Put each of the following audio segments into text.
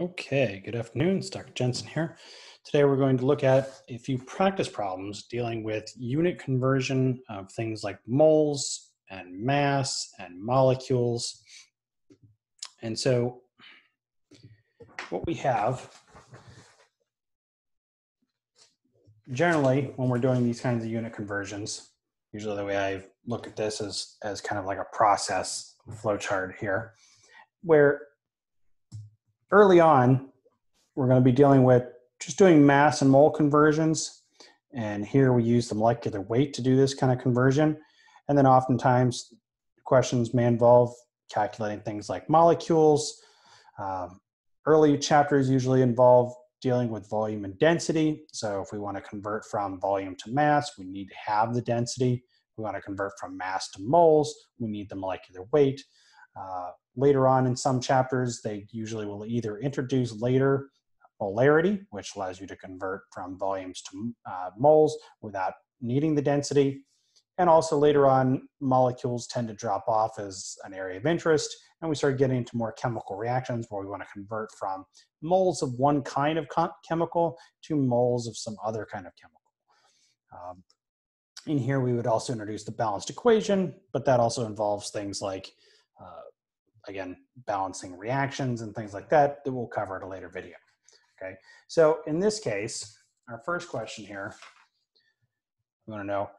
Okay, good afternoon. It's Dr. Jensen here. Today we're going to look at a few practice problems dealing with unit conversion of things like moles and mass and molecules. And so what we have generally when we're doing these kinds of unit conversions, usually the way I look at this is as kind of like a process flowchart here, where early on, we're going to be dealing with just doing mass and mole conversions. And here we use the molecular weight to do this kind of conversion. And then oftentimes questions may involve calculating things like molecules. Um, early chapters usually involve dealing with volume and density. So if we want to convert from volume to mass, we need to have the density. If we want to convert from mass to moles, we need the molecular weight. Uh, later on in some chapters, they usually will either introduce later molarity, which allows you to convert from volumes to uh, moles without needing the density. And also later on, molecules tend to drop off as an area of interest, and we start getting into more chemical reactions where we want to convert from moles of one kind of chemical to moles of some other kind of chemical. Um, in here, we would also introduce the balanced equation, but that also involves things like uh, again, balancing reactions and things like that that we'll cover at a later video. Okay, so in this case, our first question here, we want to know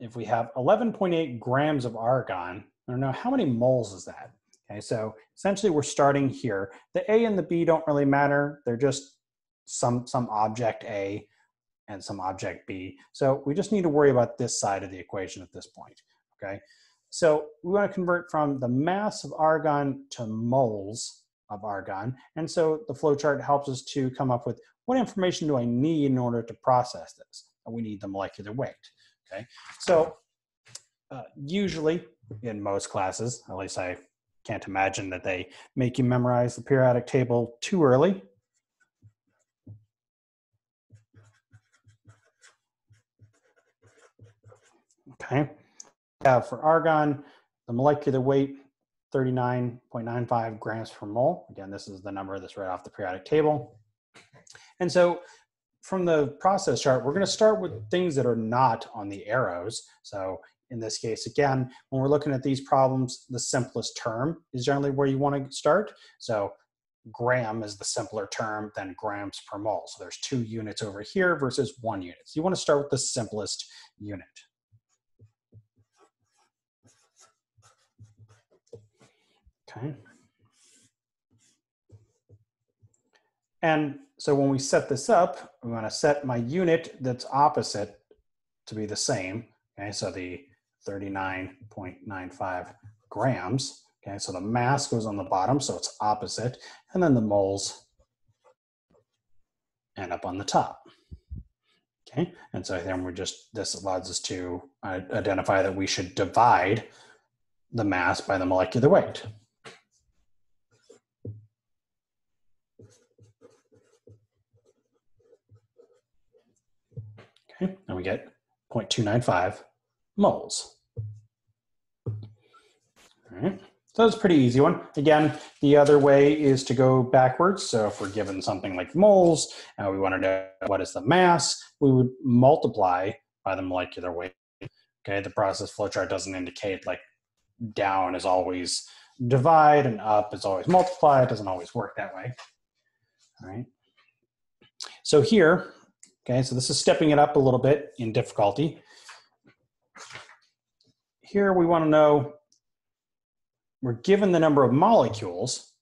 if we have 11.8 grams of argon, I don't know how many moles is that? Okay, so essentially we're starting here. The A and the B don't really matter. They're just some, some object A and some object B. So we just need to worry about this side of the equation at this point, okay? So we want to convert from the mass of argon to moles of argon. And so the flowchart helps us to come up with what information do I need in order to process this? We need the molecular weight, okay? So uh, usually in most classes, at least I can't imagine that they make you memorize the periodic table too early. Okay, have for argon, the molecular weight, 39.95 grams per mole. Again, this is the number that's right off the periodic table. And so from the process chart, we're going to start with things that are not on the arrows. So in this case, again, when we're looking at these problems, the simplest term is generally where you want to start. So gram is the simpler term than grams per mole. So there's two units over here versus one unit. So you want to start with the simplest unit. Okay. And so when we set this up, we want to set my unit that's opposite to be the same. Okay, so the 39.95 grams. Okay, so the mass goes on the bottom, so it's opposite, and then the moles end up on the top. Okay, and so then we're just, this allows us to uh, identify that we should divide the mass by the molecular weight. Okay, and we get 0.295 moles. All right, so that's a pretty easy one. Again, the other way is to go backwards. So if we're given something like moles, and we want to know what is the mass, we would multiply by the molecular weight. Okay, the process flowchart doesn't indicate like down is always divide and up is always multiply. It doesn't always work that way. All right. So here, Okay, so this is stepping it up a little bit in difficulty. Here we want to know, we're given the number of molecules.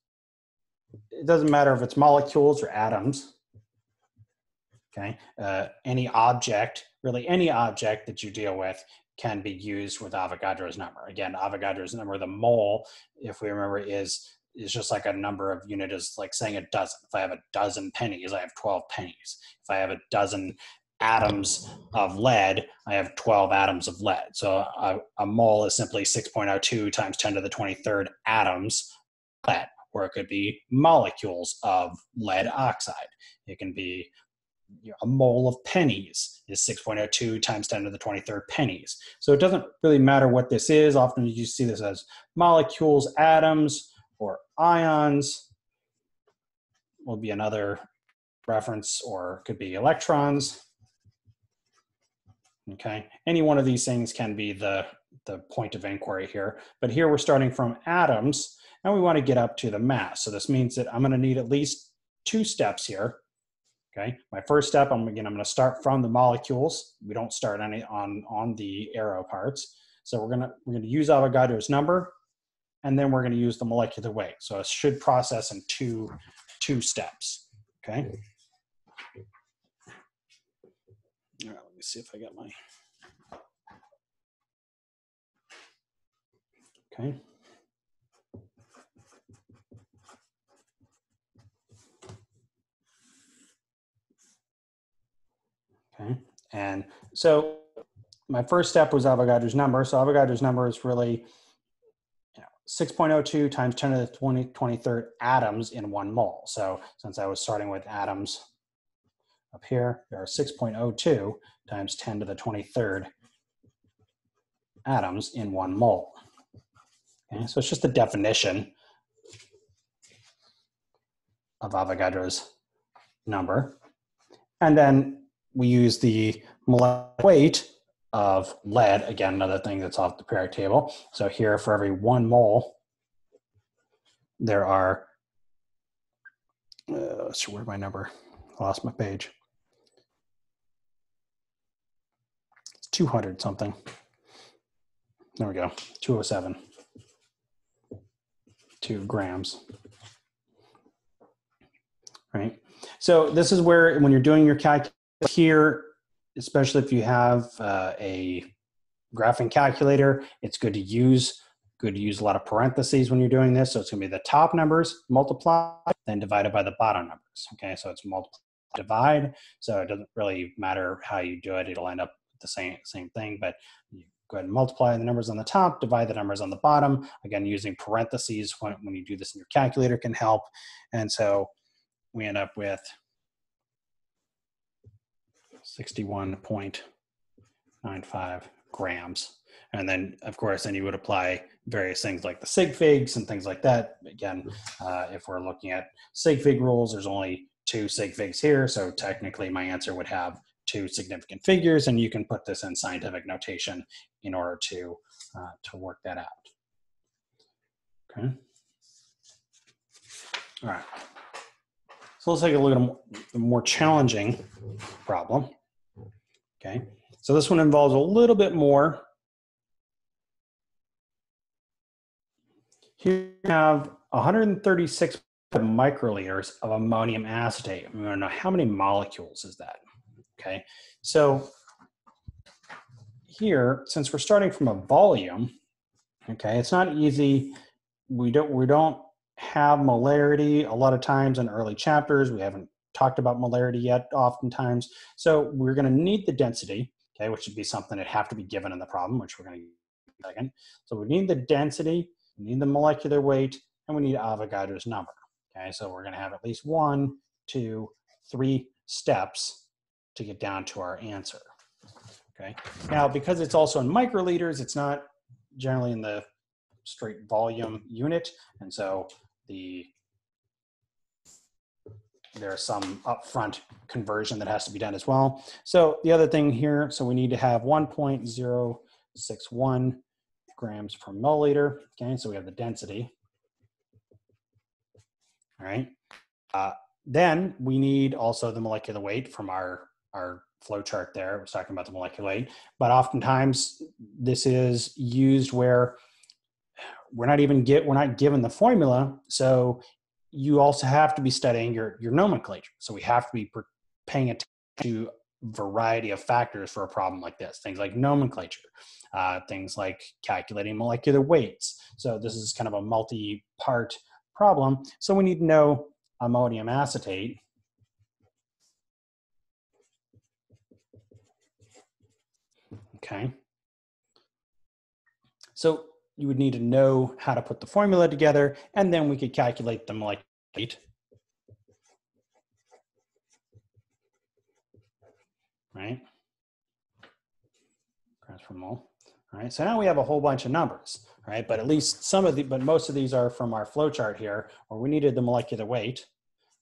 It doesn't matter if it's molecules or atoms. Okay, uh, any object, really any object that you deal with can be used with Avogadro's number. Again, Avogadro's number, the mole, if we remember, is is just like a number of unit is like saying a dozen. If I have a dozen pennies, I have 12 pennies. If I have a dozen atoms of lead, I have 12 atoms of lead. So a, a mole is simply 6.02 times 10 to the 23rd atoms lead, or it could be molecules of lead oxide. It can be a mole of pennies is 6.02 times 10 to the 23rd pennies. So it doesn't really matter what this is. Often you see this as molecules, atoms, ions. will be another reference or could be electrons. Okay, any one of these things can be the, the point of inquiry here. But here we're starting from atoms and we want to get up to the mass. So this means that I'm going to need at least two steps here. Okay, my first step, I'm again, I'm going to start from the molecules. We don't start any on on the arrow parts. So we're gonna we're gonna use Avogadro's number, and then we're going to use the molecular weight. So it should process in two two steps. Okay. All right, let me see if I got my. Okay. Okay, and so my first step was Avogadro's number. So Avogadro's number is really 6.02 times 10 to the 20, 23rd atoms in one mole. So since I was starting with atoms up here, there are 6.02 times 10 to the 23rd atoms in one mole. Okay, so it's just a definition of Avogadro's number. And then we use the molecular weight of lead, again, another thing that's off the periodic table. So here for every one mole, there are, uh, so where's my number? I lost my page. It's 200 something. There we go, 207. Two grams. Right. So this is where, when you're doing your calculation here, especially if you have uh, a graphing calculator, it's good to use. Good to use a lot of parentheses when you're doing this. So it's going to be the top numbers multiplied, then divided by the bottom numbers. Okay, so it's multiply divide. So it doesn't really matter how you do it; it'll end up the same same thing. But you go ahead and multiply the numbers on the top, divide the numbers on the bottom. Again, using parentheses when, when you do this in your calculator can help. And so we end up with 61.95 grams. And then, of course, then you would apply various things like the sig figs and things like that. Again, uh, if we're looking at sig fig rules, there's only two sig figs here. So technically, my answer would have two significant figures, and you can put this in scientific notation in order to, uh, to work that out. Okay. All right. So let's take a look at a more challenging problem. Okay, so this one involves a little bit more. Here we have 136 microliters of ammonium acetate. We want to know how many molecules is that. Okay, so here, since we're starting from a volume, okay, it's not easy. We don't we don't have molarity a lot of times in early chapters. We haven't talked about molarity yet oftentimes. So we're going to need the density, okay, which would be something that have to be given in the problem, which we're going to second. So we need the density, we need the molecular weight, and we need Avogadro's number. Okay, so we're going to have at least one, two, three steps to get down to our answer. Okay, now because it's also in microliters, it's not generally in the straight volume unit, and so the there's some upfront conversion that has to be done as well. So the other thing here, so we need to have 1.061 grams per milliliter. Okay, so we have the density. All right. Uh, then we need also the molecular weight from our, our flow chart there. I was talking about the molecular weight, but oftentimes this is used where we're not even get we're not given the formula so you also have to be studying your, your nomenclature. So we have to be paying attention to variety of factors for a problem like this. Things like nomenclature, uh, things like calculating molecular weights. So this is kind of a multi-part problem. So we need to know ammonium acetate. Okay. So you would need to know how to put the formula together, and then we could calculate them like weight. Right? Per mole. All right, so now we have a whole bunch of numbers, right? But at least some of the, but most of these are from our flow chart here, where we needed the molecular weight,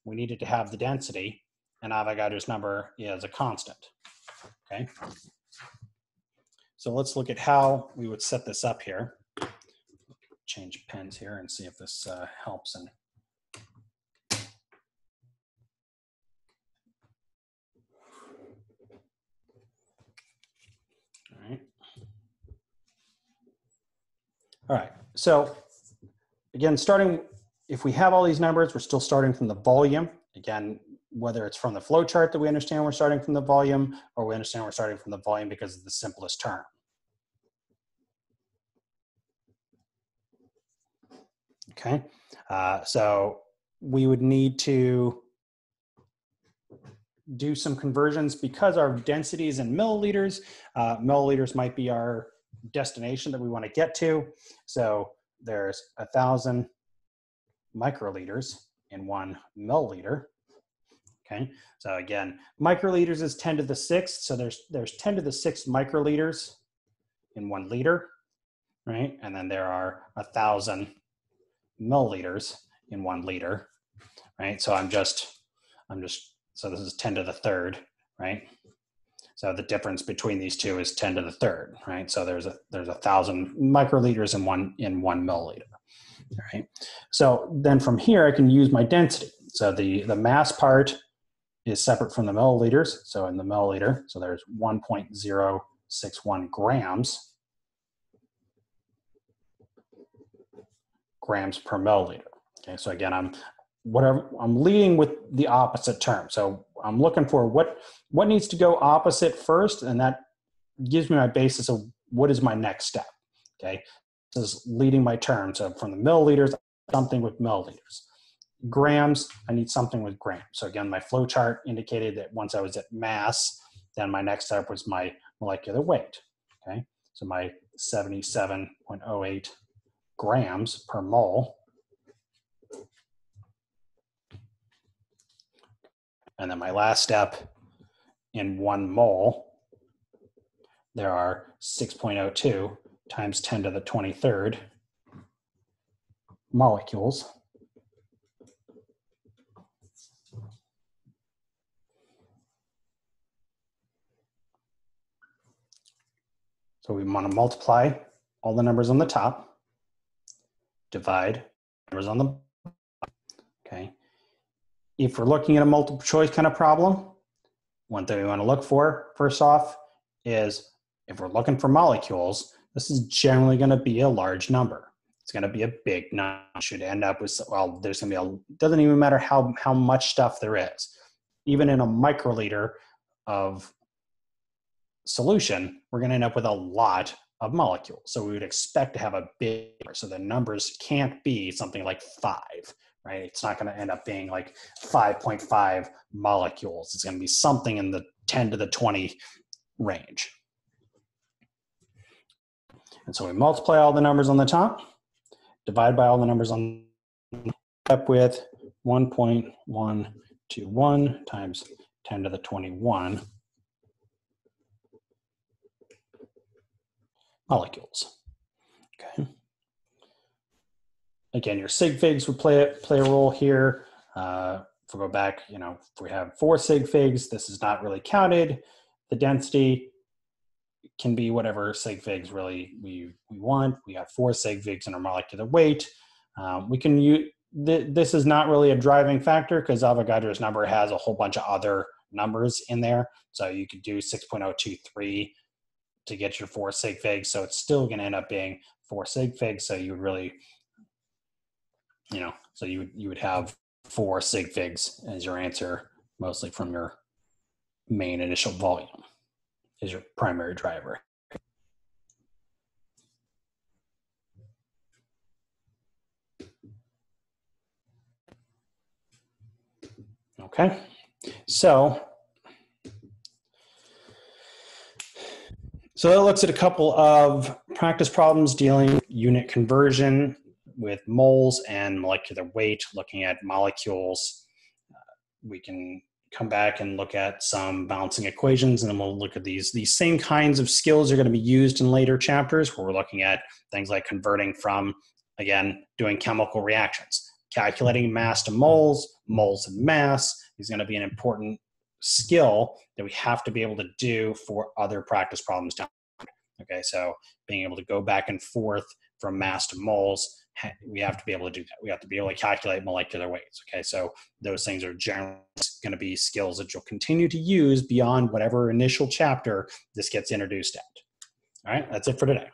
we needed to have the density, and Avogadro's number is a constant. Okay. So let's look at how we would set this up here. Change pens here and see if this uh, helps. And all right. All right. So again, starting, if we have all these numbers, we're still starting from the volume. Again, whether it's from the flow chart that we understand we're starting from the volume, or we understand we're starting from the volume because it's the simplest term. Okay, uh, so we would need to do some conversions because our density is in milliliters. Uh, milliliters might be our destination that we want to get to. So there's a thousand microliters in one milliliter. Okay, so again, microliters is 10 to the sixth. So there's there's 10 to the sixth microliters in one liter, right? And then there are a thousand milliliters in one liter, right? So I'm just I'm just so this is 10 to the third, right? So the difference between these two is 10 to the third, right? So there's a there's a thousand microliters in one in one milliliter. Right. So then from here I can use my density. So the the mass part is separate from the milliliters. So in the milliliter, so there's 1.061 grams, grams per milliliter. Okay, so again, I'm whatever I'm leading with the opposite term. So I'm looking for what what needs to go opposite first, and that gives me my basis of what is my next step. Okay, this is leading my term. So from the milliliters, something with milliliters grams, I need something with grams. So again, my flow chart indicated that once I was at mass, then my next step was my molecular weight. Okay, so my 77.08 grams per mole. And then my last step in one mole, there are 6.02 times 10 to the 23rd molecules. So we want to multiply all the numbers on the top, divide numbers on the okay. If we're looking at a multiple choice kind of problem, one thing we want to look for first off is if we're looking for molecules, this is generally going to be a large number. It's going to be a big number. Should end up with well, there's going to be a doesn't even matter how how much stuff there is. Even in a microliter of solution, we're going to end up with a lot of molecules. So we would expect to have a big, so the numbers can't be something like five, right? It's not going to end up being like 5.5 molecules. It's going to be something in the 10 to the 20 range. And so we multiply all the numbers on the top, divide by all the numbers on the up with 1.121 times 10 to the 21 molecules. Okay. Again, your sig figs would play play a role here. Uh, if we go back, you know, if we have four sig figs, this is not really counted. The density can be whatever sig figs really we we want. We have four sig figs in our molecular weight. Um, we can use th- this is not really a driving factor because Avogadro's number has a whole bunch of other numbers in there. So you could do 6.023 to get your four sig figs. So it's still going to end up being four sig figs. So you would really, you know, so you would, you would have four sig figs as your answer, mostly from your main initial volume is your primary driver. Okay, so So that looks at a couple of practice problems dealing unit conversion with moles and molecular weight, looking at molecules. Uh, we can come back and look at some balancing equations, and then we'll look at these. These same kinds of skills are going to be used in later chapters where we're looking at things like converting from, again, doing chemical reactions. calculating mass to moles, moles and mass is going to be an important skill that we have to be able to do for other practice problems down. Okay, so being able to go back and forth from mass to moles, we have to be able to do that. We have to be able to calculate molecular weights. Okay, so those things are generally going to be skills that you'll continue to use beyond whatever initial chapter this gets introduced at. All right, that's it for today.